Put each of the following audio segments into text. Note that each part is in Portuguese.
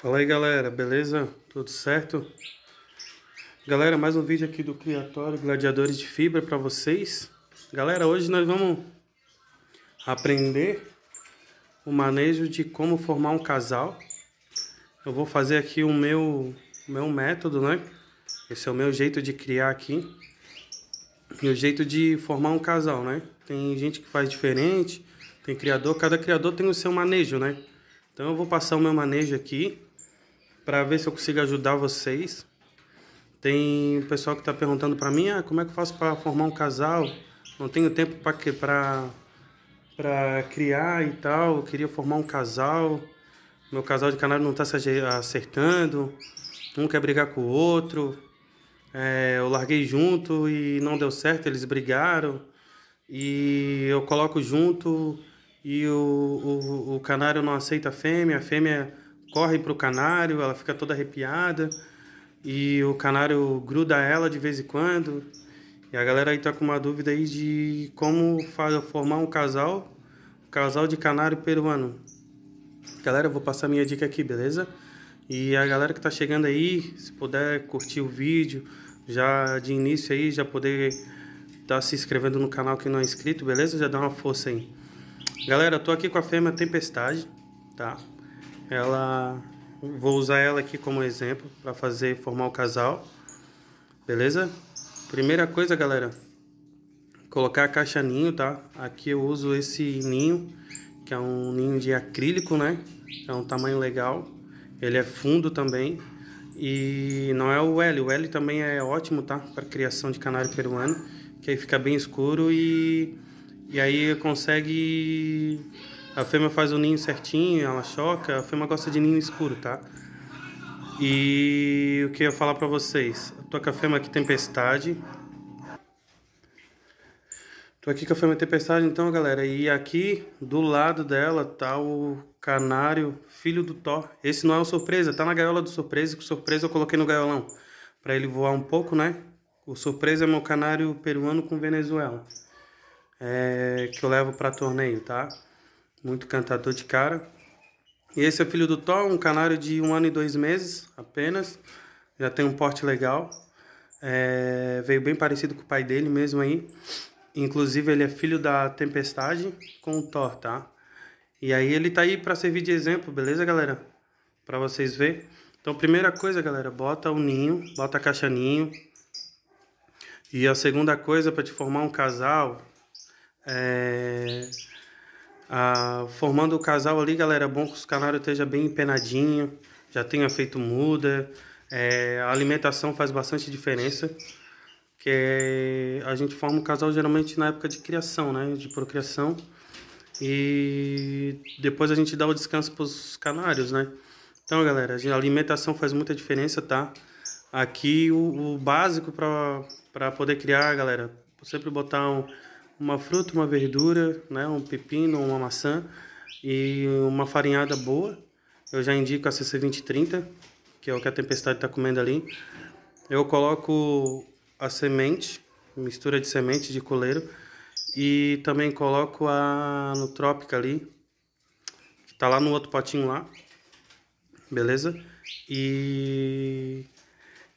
Fala aí galera, beleza? Tudo certo? Galera, mais um vídeo aqui do Criatório Gladiadores de Fibra para vocês. Galera, hoje nós vamos aprender o manejo de como formar um casal. Eu vou fazer aqui o meu, meu método, né? Esse é o meu jeito de criar aqui. E o jeito de formar um casal, né? Tem gente que faz diferente, tem criador, cada criador tem o seu manejo, né? Então eu vou passar o meu manejo aqui para ver se eu consigo ajudar vocês. Tem pessoal que está perguntando para mim, ah, como é que eu faço para formar um casal? Não tenho tempo para criar e tal. Eu queria formar um casal. Meu casal de canário não está se acertando. Um quer brigar com o outro. É, eu larguei junto e não deu certo, eles brigaram. E eu coloco junto e o, o, o canário não aceita a fêmea. A fêmea corre para o canário, ela fica toda arrepiada e o canário gruda ela de vez em quando. E a galera aí tá com uma dúvida aí de como formar um casal, um casal de canário peruano. Galera, eu vou passar minha dica aqui, beleza? E a galera que tá chegando aí, se puder curtir o vídeo, já de início aí, já poder tá se inscrevendo no canal que não é inscrito, beleza? Já dá uma força aí. Galera, eu tô aqui com a fêmea Tempestade, tá? Ela vou usar ela aqui como exemplo para fazer formar o casal. Beleza? Primeira coisa, galera, colocar a caixa ninho, tá? Aqui eu uso esse ninho, que é um ninho de acrílico, né? É um tamanho legal. Ele é fundo também. E não é o L, o L também é ótimo, tá? Para criação de canário peruano, que aí fica bem escuro e e aí consegue a fêmea faz o ninho certinho, ela choca. A fêmea gosta de ninho escuro, tá? E o que eu ia falar pra vocês? Tô com a fêmea aqui Tempestade. Tô aqui com a fêmea Tempestade, então, galera. E aqui, do lado dela, tá o canário filho do Thor. Esse não é o surpresa, tá na gaiola do surpresa. Que o surpresa eu coloquei no gaiolão. Pra ele voar um pouco, né? O surpresa é meu canário peruano com Venezuela. É, que eu levo pra torneio, tá? Muito cantador de cara. E esse é o filho do Thor, um canário de um ano e dois meses apenas. Já tem um porte legal. É, veio bem parecido com o pai dele mesmo aí. Inclusive ele é filho da Tempestade com o Thor, tá? E aí ele tá aí para servir de exemplo, beleza, galera? Para vocês verem. Então, primeira coisa, galera, bota o ninho, bota a caixa ninho. E a segunda coisa para te formar um casal é ah, formando o casal ali, galera, é bom que os canários estejam bem empenadinho, já tenha feito muda. É, a alimentação faz bastante diferença, que a gente forma um casal geralmente na época de criação, né, de procriação. E depois a gente dá o descanso para os canários, né? Então, galera, a alimentação faz muita diferença, tá? Aqui o, o básico para poder criar, galera, sempre botar um uma fruta, uma verdura, né, um pepino, uma maçã e uma farinhada boa. Eu já indico a CC2030, que é o que a tempestade está comendo ali. Eu coloco a semente, mistura de semente de coleiro e também coloco a nutrópica ali, que está lá no outro potinho lá. Beleza? E,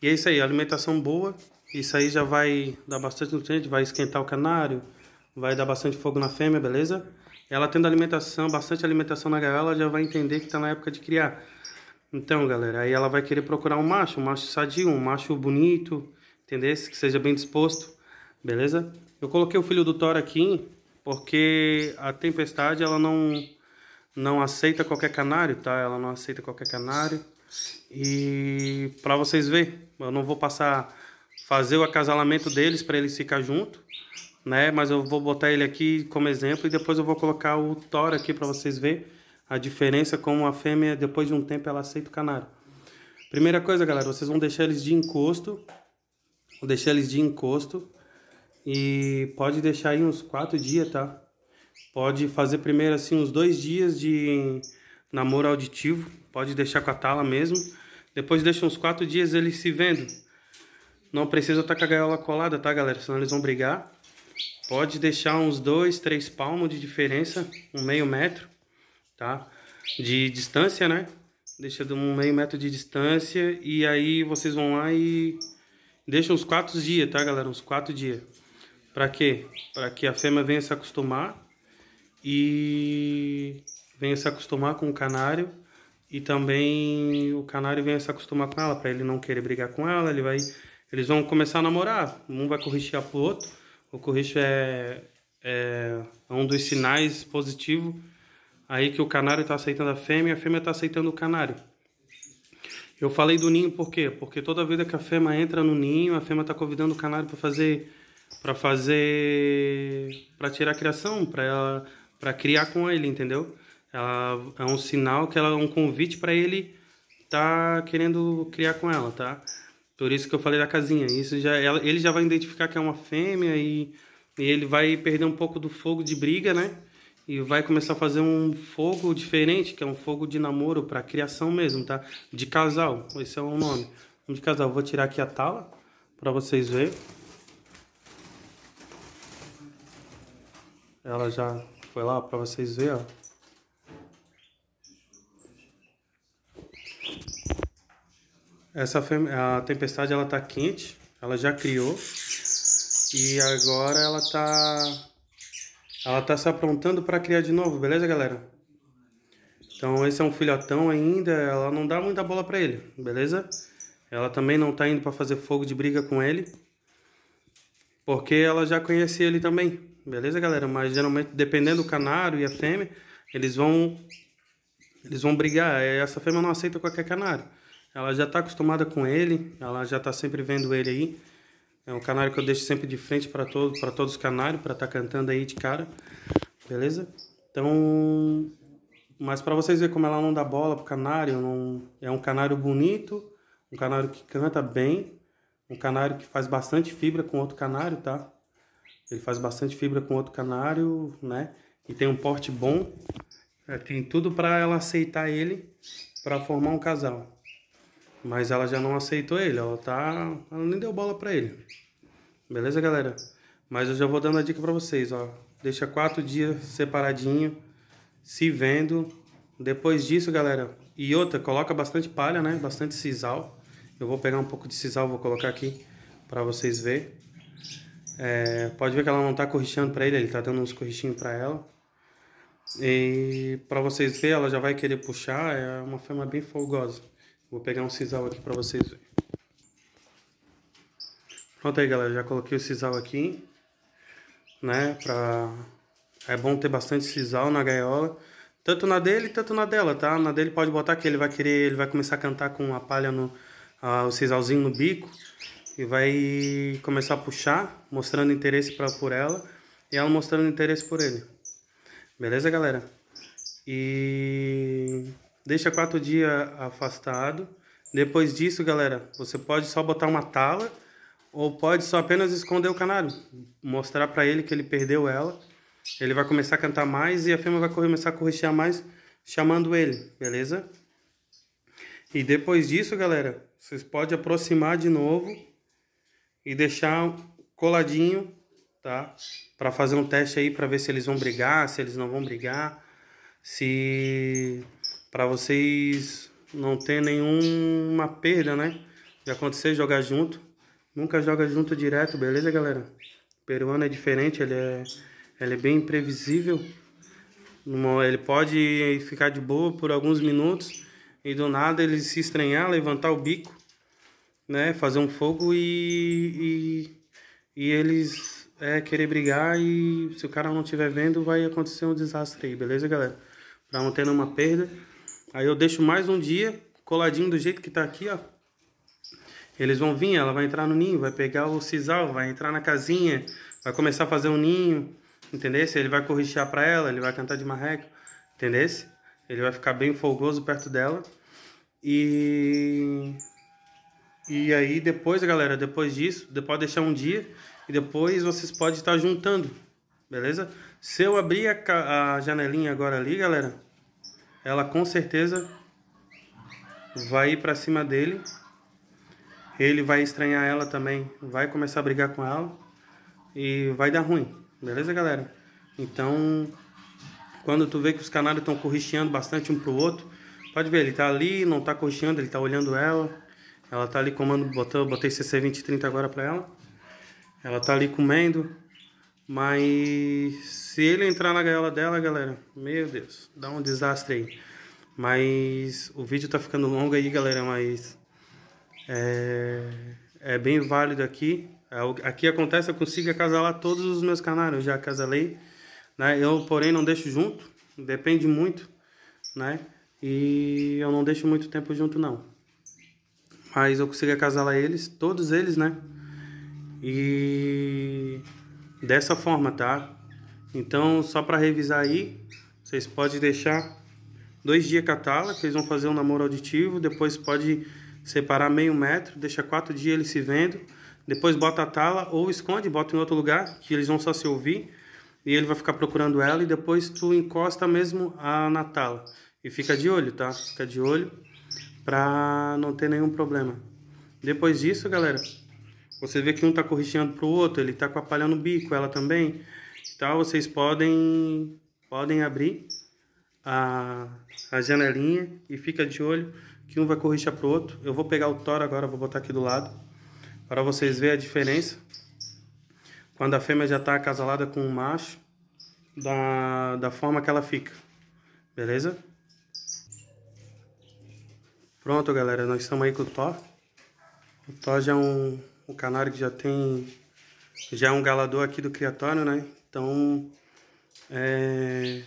e é isso aí, alimentação boa. Isso aí já vai dar bastante nutriente, vai esquentar o canário, vai dar bastante fogo na fêmea, beleza? Ela tendo alimentação, bastante alimentação na gaiola, já vai entender que está na época de criar. Então, galera, aí ela vai querer procurar um macho, um macho sadio, um macho bonito, entendeu? Que seja bem disposto, beleza? Eu coloquei o filho do Thor aqui porque a tempestade, ela não, não aceita qualquer canário, tá? Ela não aceita qualquer canário. E para vocês verem, eu não vou passar, fazer o acasalamento deles para eles ficar junto né? Mas eu vou botar ele aqui como exemplo e depois eu vou colocar o Thor aqui para vocês verem a diferença como a fêmea, depois de um tempo, ela aceita o canário. Primeira coisa, galera, vocês vão deixar eles de encosto, vou deixar eles de encosto e pode deixar aí uns quatro dias, tá? Pode fazer primeiro assim uns dois dias de namoro auditivo, pode deixar com a tala mesmo. Depois deixa uns quatro dias eles se vendo. Não precisa estar com a gaiola colada, tá, galera? Senão eles vão brigar. Pode deixar uns dois, três palmos de diferença, um meio metro, tá? De distância, né? Deixa de um meio metro de distância e aí vocês vão lá e deixam uns quatro dias, tá, galera? Uns quatro dias. Para quê? Para que a fêmea venha se acostumar e venha se acostumar com o canário e também o canário venha se acostumar com ela, para ele não querer brigar com ela, ele vai eles vão começar a namorar, um vai corrigir pro outro. O corricho é, é um dos sinais positivos aí que o canário está aceitando a fêmea e a fêmea está aceitando o canário. Eu falei do ninho por quê? Porque toda vida que a fêmea entra no ninho, a fêmea está convidando o canário para fazer para fazer para tirar a criação, para ela para criar com ele, entendeu? Ela é um sinal que ela é um convite para ele tá querendo criar com ela, tá? Por isso que eu falei da casinha. Isso já ela, ele já vai identificar que é uma fêmea e, e ele vai perder um pouco do fogo de briga, né? E vai começar a fazer um fogo diferente, que é um fogo de namoro para criação mesmo, tá? De casal. Esse é o nome. De casal. Vou tirar aqui a tala para vocês verem. Ela já foi lá para vocês verem, ó. Essa a tempestade ela tá quente, ela já criou e agora ela tá ela tá se aprontando para criar de novo, beleza, galera? Então esse é um filhotão ainda, ela não dá muita bola para ele, beleza? Ela também não tá indo para fazer fogo de briga com ele, porque ela já conhece ele também, beleza, galera? Mas geralmente dependendo do canário e a fêmea, eles vão eles vão brigar. Essa fêmea não aceita qualquer canário. Ela já está acostumada com ele, ela já está sempre vendo ele aí. É um canário que eu deixo sempre de frente para todo, para todos os canários, para estar tá cantando aí de cara. Beleza? Então, mas para vocês verem como ela não dá bola pro canário, não, é um canário bonito, um canário que canta bem, um canário que faz bastante fibra com outro canário, tá? Ele faz bastante fibra com outro canário, né? E tem um porte bom. É, tem tudo para ela aceitar ele para formar um casal. Mas ela já não aceitou ele, ela tá. Ela nem deu bola pra ele. Beleza, galera? Mas eu já vou dando a dica pra vocês, ó. Deixa quatro dias separadinho, se vendo. Depois disso, galera. E outra, coloca bastante palha, né? Bastante sisal. Eu vou pegar um pouco de sisal, vou colocar aqui pra vocês verem. É, pode ver que ela não tá corrichando pra ele, ele tá dando uns corrichinhos pra ela. E pra vocês verem, ela já vai querer puxar, é uma fêmea bem folgosa. Vou pegar um sisal aqui para vocês verem. Pronto aí, galera. Já coloquei o sisal aqui. Né? Pra... É bom ter bastante sisal na gaiola. Tanto na dele, tanto na dela, tá? Na dele pode botar que ele vai querer... Ele vai começar a cantar com a palha no... o sisalzinho no bico. E vai começar a puxar, mostrando interesse pra, por ela. E ela mostrando interesse por ele. Beleza, galera? E deixa quatro dias afastado. Depois disso, galera, você pode só botar uma tala ou pode só apenas esconder o canário, mostrar para ele que ele perdeu ela. Ele vai começar a cantar mais e a fêmea vai começar a corrigir mais, chamando ele, beleza? E depois disso, galera, vocês podem aproximar de novo e deixar coladinho, tá? Para fazer um teste aí para ver se eles vão brigar, se eles não vão brigar, se para vocês não ter nenhuma perda, né? De acontecer jogar junto. Nunca joga junto direto, beleza, galera? O peruano é diferente, ele é, ele é bem imprevisível. Ele pode ficar de boa por alguns minutos e do nada ele se estranhar, levantar o bico, né? Fazer um fogo e, e, e eles é, querer brigar e se o cara não estiver vendo vai acontecer um desastre aí, beleza, galera? Pra não ter nenhuma perda. Aí eu deixo mais um dia, coladinho do jeito que tá aqui, ó. Eles vão vir, ela vai entrar no ninho, vai pegar o sisal, vai entrar na casinha, vai começar a fazer um ninho, entendeu? Ele vai corrichar pra ela, ele vai cantar de marreco, entendeu? Ele vai ficar bem folgoso perto dela. E... E aí depois, galera, depois disso, depois deixar um dia e depois vocês podem estar juntando, beleza? Se eu abrir a, a janelinha agora ali, galera, ela com certeza vai ir para cima dele. Ele vai estranhar ela também, vai começar a brigar com ela e vai dar ruim. Beleza, galera? Então, quando tu vê que os canários estão corricheando bastante um pro outro, Pode ver, ele tá ali, não tá coxando, ele tá olhando ela. Ela tá ali comando, botei CC 2030 agora pra ela. Ela tá ali comendo. Mas se ele entrar na gaiola dela, galera, meu Deus, dá um desastre aí. Mas o vídeo tá ficando longo aí, galera, mas é, é bem válido aqui. É aqui acontece, eu consigo acasalar todos os meus canários, eu já acasalei. Né? Eu, porém, não deixo junto, depende muito, né? E eu não deixo muito tempo junto não. Mas eu consigo acasalar eles, todos eles, né? E dessa forma, tá? Então, só para revisar aí, vocês podem deixar dois dias com a tala, que eles vão fazer um namoro auditivo, depois pode separar meio metro, deixa quatro dias eles se vendo, depois bota a tala ou esconde, bota em outro lugar, que eles vão só se ouvir, e ele vai ficar procurando ela, e depois tu encosta mesmo a, na tala. E fica de olho, tá? Fica de olho pra não ter nenhum problema. Depois disso, galera, você vê que um tá corrigindo pro outro, ele tá com a palha no bico, ela também. Então, vocês podem, podem abrir a, a janelinha e fica de olho que um vai corrigir pro outro. Eu vou pegar o toro agora, vou botar aqui do lado, para vocês verem a diferença. Quando a fêmea já tá acasalada com o macho, da, da forma que ela fica. Beleza? Pronto, galera, nós estamos aí com o Thor. O Thor já é um, um canário que já tem... Já é um galador aqui do criatório, né? Então, é,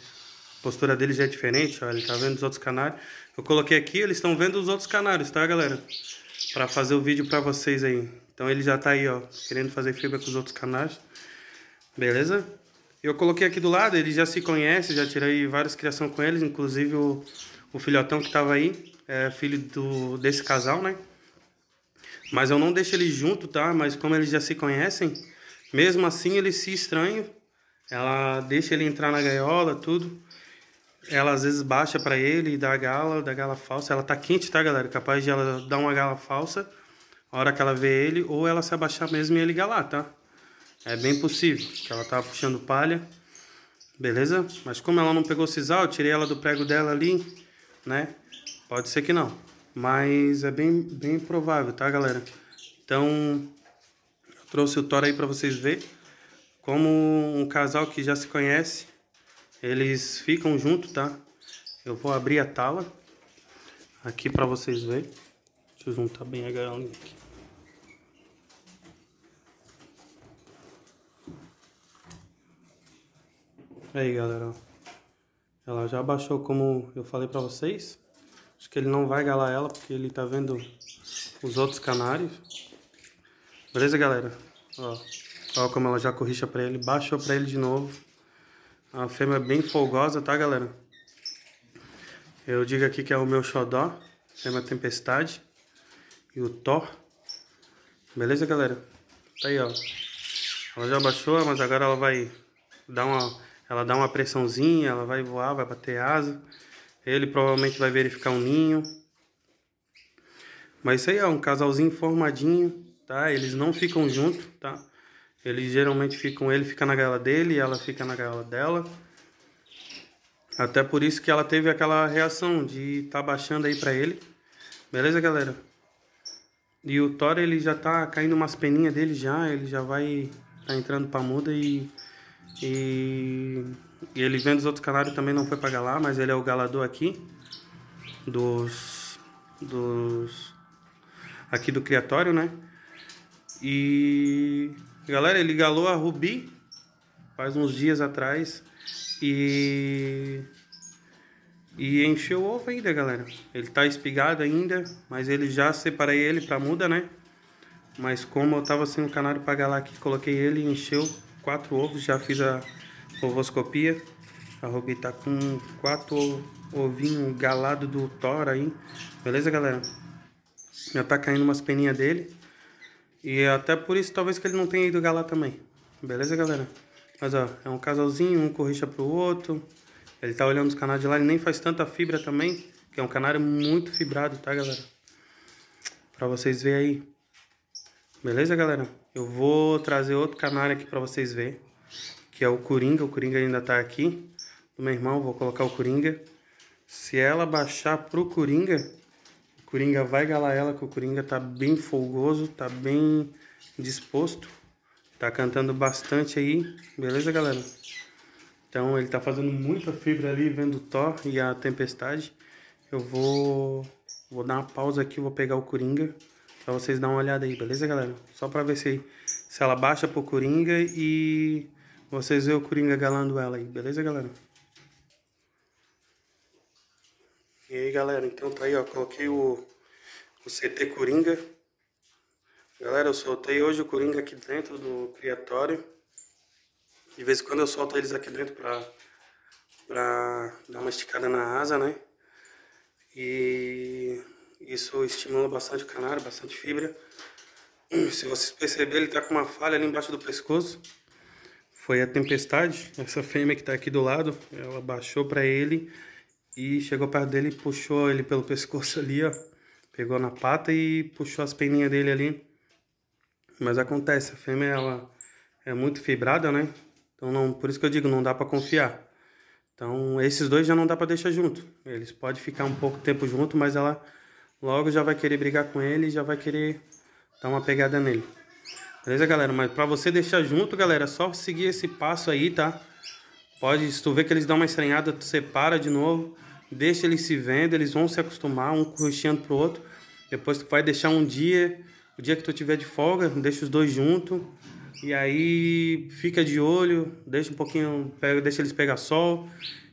a postura dele já é diferente, ó. Ele tá vendo os outros canários. Eu coloquei aqui, eles estão vendo os outros canários, tá, galera? Pra fazer o vídeo pra vocês aí. Então ele já tá aí, ó, querendo fazer fibra com os outros canários. Beleza? Eu coloquei aqui do lado, ele já se conhece, já tirei várias criações com eles, inclusive o, o filhotão que tava aí é filho do, desse casal, né? Mas eu não deixo eles junto, tá? Mas como eles já se conhecem, mesmo assim eles se estranham. Ela deixa ele entrar na gaiola, tudo. Ela às vezes baixa para ele e dá gala, dá gala falsa. Ela tá quente, tá, galera? Capaz de ela dar uma gala falsa a hora que ela vê ele, ou ela se abaixar mesmo e ele galar, tá? É bem possível, que ela tava puxando palha. Beleza? Mas como ela não pegou sisal, eu tirei ela do prego dela ali, né? Pode ser que não, mas é bem, bem provável, tá, galera? Então, trouxe o Thor aí para vocês verem como um casal que já se conhece, eles ficam juntos, tá? Eu vou abrir a tala aqui para vocês verem. Deixa eu juntar bem a gaiola aqui. Aí, galera, ela já baixou como eu falei para vocês. Acho que ele não vai galar ela porque ele tá vendo os outros canários. Beleza, galera? Ó, ó como ela já corricha pra ele. Baixou pra ele de novo. A fêmea é bem folgosa, tá, galera? Eu digo aqui que é o meu xodó. Fêmea Tempestade. E o Thor. Beleza, galera? Tá aí, ó. Ela já baixou, mas agora ela vai dar uma... Ela dá uma pressãozinha, ela vai voar, vai bater asa. Ele provavelmente vai verificar um ninho. Mas isso aí é um casalzinho formadinho, tá? Eles não ficam juntos, tá? Eles geralmente ficam, ele fica na gaiola dele e ela fica na gaiola dela. Até por isso que ela teve aquela reação de tá baixando aí pra ele. Beleza, galera? E o Thor, ele já tá caindo umas peninhas dele já, ele já vai tá entrando pra muda e... E e ele vendo os outros canários também não foi pra galar, mas ele é o galador aqui. Dos. Dos. Aqui do criatório, né? E. Galera, ele galou a Rubi faz uns dias atrás. E. E encheu o ovo ainda, galera. Ele tá espigado ainda, mas ele já separei ele pra muda, né? Mas como eu tava sem o canário pra galar aqui, coloquei ele e encheu quatro ovos, já fiz a ovoscopia. A Ruby tá com quatro ovinhos galados do Thor aí. Beleza, galera? Já tá caindo umas peninhas dele. E até por isso, talvez que ele não tenha ido galar também. Beleza, galera? Mas, ó, é um casalzinho, um corricha pro outro. Ele tá olhando os canais de lá, ele nem faz tanta fibra também. Que é um canário muito fibrado, tá, galera? Pra vocês verem aí. Beleza, galera? Eu vou trazer outro canário aqui pra vocês verem que é o Coringa. O Coringa ainda tá aqui. Do meu irmão, vou colocar o Coringa. Se ela baixar pro Coringa, Coringa vai galar ela, que o Coringa tá bem folgoso, tá bem disposto. Tá cantando bastante aí, beleza, galera? Então ele tá fazendo muita fibra ali, vendo o Thor e a Tempestade. Eu vou, vou dar uma pausa aqui, vou pegar o Coringa pra vocês dar uma olhada aí, beleza, galera? Só pra ver se, se ela baixa pro Coringa e vocês vê o Coringa galando ela aí, beleza, galera? E aí, galera, então tá aí, ó, coloquei o, o CT Coringa. Galera, eu soltei hoje o Coringa aqui dentro do criatório. De vez em quando eu solto eles aqui dentro pra, pra dar uma esticada na asa, né? E isso estimula bastante o canário, bastante fibra. Se vocês perceberem, ele tá com uma falha ali embaixo do pescoço foi a tempestade, essa fêmea que está aqui do lado, ela baixou para ele e chegou perto dele e puxou ele pelo pescoço ali, ó. Pegou na pata e puxou as peninhas dele ali. Mas acontece, a fêmea ela é muito fibrada, né? Então não, por isso que eu digo, não dá para confiar. Então esses dois já não dá para deixar junto. Eles podem ficar um pouco tempo junto, mas ela logo já vai querer brigar com ele já vai querer dar uma pegada nele. Beleza, galera? Mas pra você deixar junto, galera, é só seguir esse passo aí, tá? Pode, se tu vê que eles dão uma estranhada, tu separa de novo. Deixa eles se vendo, eles vão se acostumar, um coxinhando pro outro. Depois tu vai deixar um dia, o dia que tu tiver de folga, deixa os dois juntos. E aí fica de olho, deixa um pouquinho, pega, deixa eles pegar sol.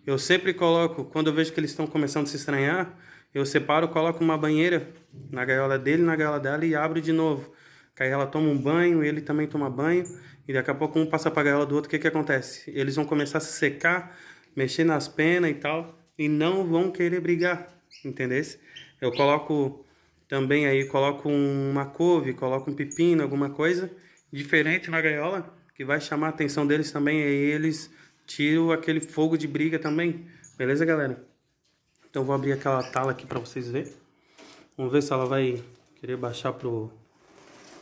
Eu sempre coloco, quando eu vejo que eles estão começando a se estranhar, eu separo, coloco uma banheira na gaiola dele, na gaiola dela e abro de novo. Que aí ela toma um banho, ele também toma banho, e daqui a pouco um passa para a gaiola do outro, o que que acontece? Eles vão começar a se secar, mexer nas penas e tal, e não vão querer brigar, entendesse? Eu coloco também aí, coloco uma couve, coloco um pepino, alguma coisa diferente na gaiola, que vai chamar a atenção deles também, e eles tiram aquele fogo de briga também, beleza, galera? Então vou abrir aquela tala aqui para vocês verem. Vamos ver se ela vai querer baixar pro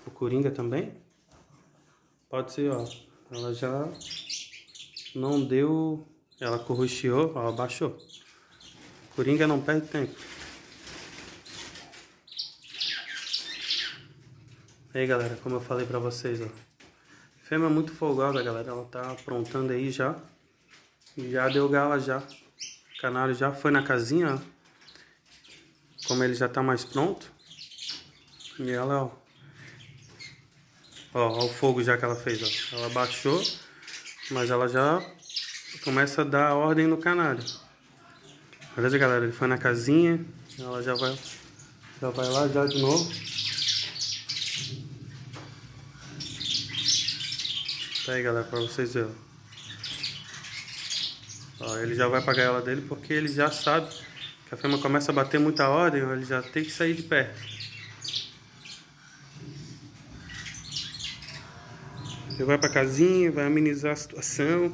o Coringa também. Pode ser, ó. Ela já não deu... Ela corrucheou, ó, baixou. Coringa não perde tempo. Aí, galera, como eu falei pra vocês, ó. Fêmea muito folgada, galera. Ela tá aprontando aí já. Já deu gala já. O canário já foi na casinha, ó. Como ele já tá mais pronto. E ela, ó, Ó, ó, o fogo já que ela fez, ó. Ela baixou, mas ela já começa a dar ordem no canário. Beleza, galera? Ele foi na casinha, ela já vai, já vai lá já de novo. Tá aí, galera, pra vocês verem. Ó, ele já vai apagar ela dele porque ele já sabe que a fêmea começa a bater muita ordem, ele já tem que sair de perto. Você vai pra casinha, vai amenizar a situação.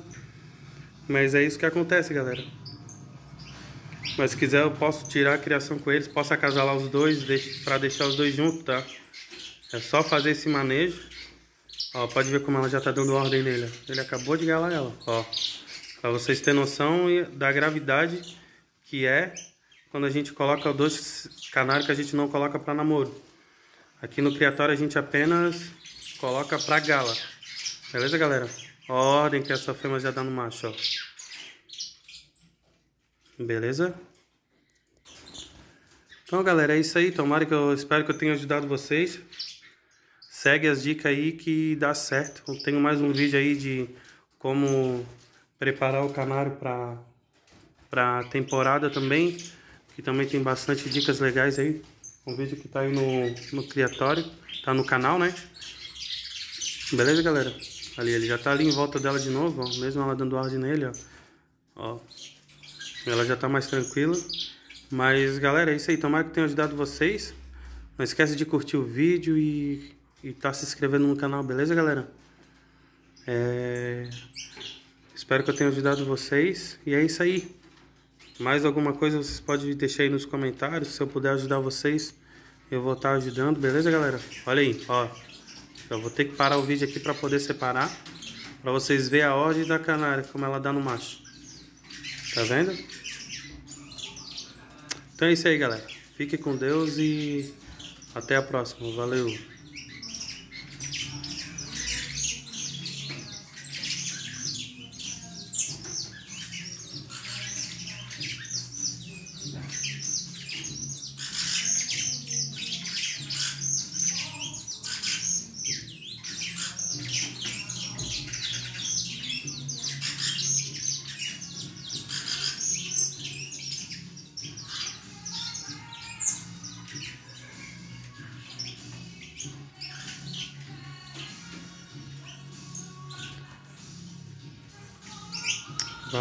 Mas é isso que acontece, galera. Mas se quiser eu posso tirar a criação com eles, posso acasalar os dois para deixar os dois juntos, tá? É só fazer esse manejo. Ó, pode ver como ela já tá dando ordem nele. Ele acabou de galar ela, ó. Pra vocês terem noção da gravidade que é quando a gente coloca dois canários que a gente não coloca para namoro. Aqui no criatório a gente apenas coloca para gala. Beleza, galera? Ordem que essa fêmea já dá no macho, ó. Beleza? Então, galera, é isso aí. Tomara que eu espero que eu tenha ajudado vocês. Segue as dicas aí que dá certo. Eu tenho mais um vídeo aí de como preparar o canário para para temporada também, que também tem bastante dicas legais aí. Um vídeo que tá aí no, no criatório, tá no canal, né? Beleza, galera? Ali, ele já tá ali em volta dela de novo, ó. Mesmo ela dando ordem nele, ó. ó. Ela já tá mais tranquila. Mas, galera, é isso aí. Tomara que tenha ajudado vocês. Não esquece de curtir o vídeo e, e tá se inscrevendo no canal, beleza, galera? É... Espero que eu tenha ajudado vocês. E é isso aí. Mais alguma coisa vocês podem deixar aí nos comentários. Se eu puder ajudar vocês, eu vou estar ajudando, beleza, galera? Olha aí, ó. Eu vou ter que parar o vídeo aqui para poder separar. Para vocês verem a ordem da canária, como ela dá no macho. Tá vendo? Então é isso aí, galera. Fique com Deus e até a próxima. Valeu!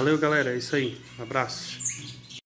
Valeu, galera. É isso aí. Um abraço.